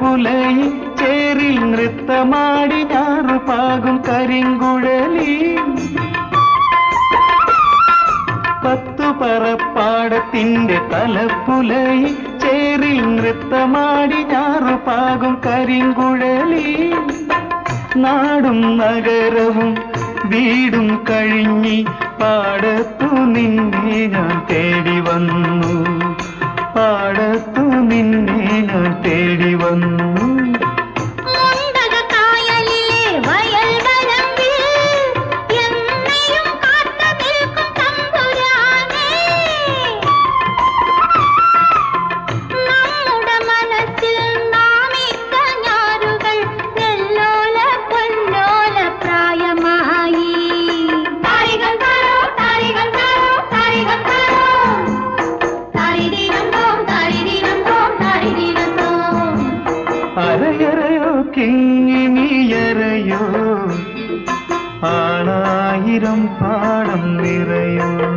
പുലയിൽ ചേരിൽ നൃത്തമാടി പാകും കരിങ്കുഴലി പത്തു പറപ്പാടത്തിൻ്റെ തലപ്പുലയിൽ ചേരിൽ നൃത്തമാടി പാകും കരിങ്കുഴലി നാടും നഗരവും വീടും കഴിഞ്ഞി പാടത്തു നിന്നെ ഞാൻ തേടി വന്നു പാടത്തു Aman கிங்கினியறையோ ஆனாயிரம் பாடம் நிறையும்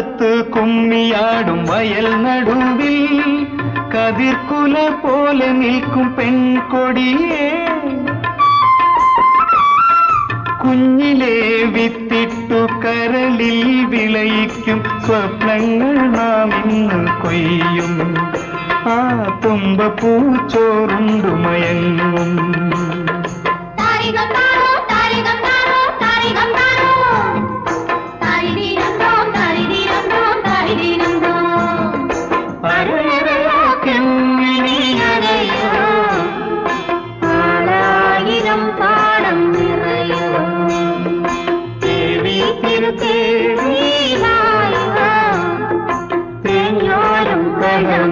காலத்து கும்மியாடும் வயல் நடுவில் கதிர்குல போல நிற்கும் பெண் கொடியே കുഞ്ഞിലെ വിത്തിട്ടു കരളിൽ വിളയിക്കും സ്വപ്നങ്ങൾ നാം ഇന്ന് കൊയ്യും ആ തുമ്പ പൂച്ചോറുണ്ടു മയങ്ങും താരികം താരോ താരികം താരോ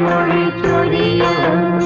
மொழி சொரியவும்